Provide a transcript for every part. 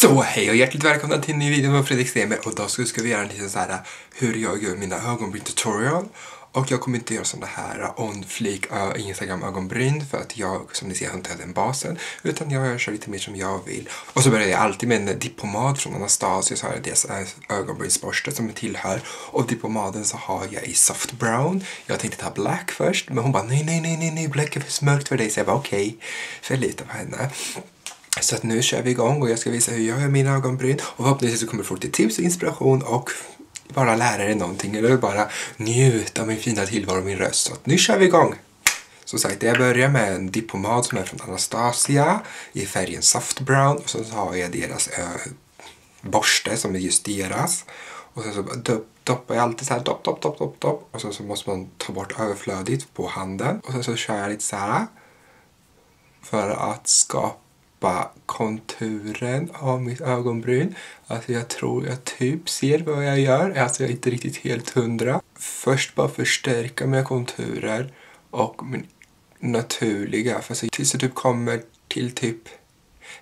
Så hej och hjärtligt välkomna till en ny video med Fredrik Stenberg. Och idag ska vi göra en liten så här hur jag gör mina ögonbryn tutorial och jag kommer inte göra sådana här on fleek Instagram ögonbryn för att jag som ni ser har inte den basen. Utan jag kör lite mer som jag vill. Och så börjar jag alltid med en dippomad från Anastasia så har jag deras eh, ögonbrynsborste som tillhör. Och dippomaden så har jag i soft brown. Jag tänkte ta black först men hon bara nej nej nej nej, nej black är för mörkt för dig. Så jag bara okej. Okay. så jag litar på henne så att nu kör vi igång och jag ska visa hur jag gör mina ögonbryn och förhoppningsvis så kommer du få lite tips och inspiration och bara lära dig någonting eller bara njuta av min fina tillvaro och min röst. Så att nu kör vi igång! Som sagt, jag börjar med en dippomad som är från Anastasia i färgen soft brown och så har jag deras ö, borste som är just deras. Och sen så doppar jag alltid så här dopp, dopp, dopp, dopp, dopp. Och sen så måste man ta bort överflödigt på handen. Och sen så kör jag lite så här för att skapa skapa konturen av mitt ögonbryn. Alltså jag tror jag typ ser vad jag gör. Alltså jag är inte riktigt helt hundra. Först bara förstärka mina konturer och min naturliga. För tills det typ kommer till typ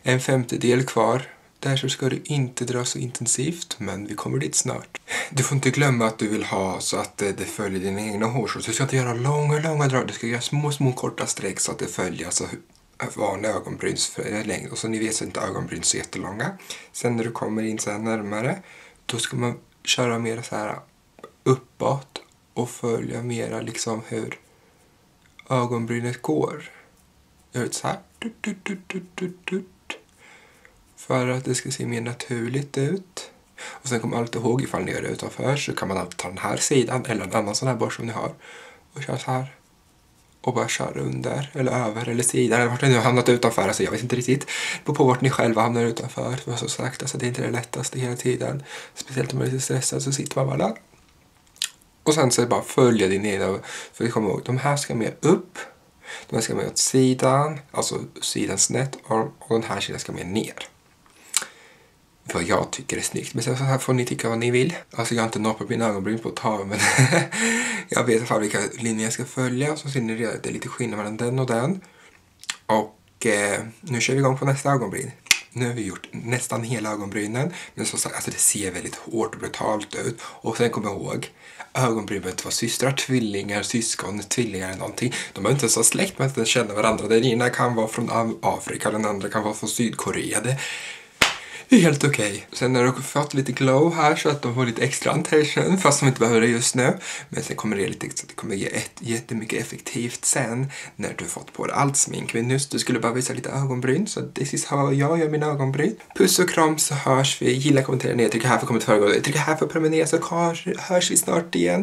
en femtedel kvar. Där så ska du inte dra så intensivt, men vi kommer dit snart. Du får inte glömma att du vill ha så att det följer dina egna hårstrån. Så du ska inte göra långa, långa drag. Du ska göra små, små korta streck så att det följer alltså vanlig ögonbrynslängd. Och så ni vet så är inte ögonbryn så jättelånga. Sen när du kommer in så här närmare då ska man köra mer så här uppåt och följa mera liksom hur ögonbrynet går. Gör ett så här. För att det ska se mer naturligt ut. Och sen kommer alltid ihåg ifall ni gör det utanför så kan man alltid ta den här sidan eller en annan sån här borste som ni har och köra så här och bara köra under eller över eller sidan eller vart ni nu har hamnat utanför. Alltså jag vet inte riktigt. på, på vart ni själva hamnar utanför. Men som sagt, alltså det är inte det lättaste hela tiden. Speciellt om man är lite stressad så sitter man bara där. Och sen så är det bara följa din egna, för kom ihåg, de här ska med upp. De här ska med åt sidan, alltså sidan snett och, och den här sidan ska med ner vad jag tycker är snyggt. Men sen så här får ni tycka vad ni vill. Alltså jag har inte noppat mina ögonbryn på ett tag men jag vet i alla fall vilka linjer jag ska följa. Så ser ni redan att det är lite skillnad mellan den och den. Och eh, nu kör vi igång på nästa ögonbryn. Nu har vi gjort nästan hela ögonbrynen. Men som sagt, alltså det ser väldigt hårt och brutalt ut. Och sen kom ihåg, ögonbryn behöver inte vara systrar, tvillingar, syskon, tvillingar eller någonting. De behöver inte ens vara släkt, men inte känna varandra. Den ena kan vara från Afrika, den andra kan vara från Sydkorea. Det är helt okej. Okay. Sen har du fått lite glow här så att de får lite extra attention fast de inte behöver det just nu. Men sen kommer det lite så att det kommer ge ett, jättemycket effektivt sen när du fått på dig allt smink. Men just du skulle bara visa lite ögonbryn så this is how jag gör mina ögonbryn. Puss och kram så hörs vi. Gilla, kommentera ner, trycka här för att komma till föregående. Trycka här för att prenumerera så hörs vi snart igen.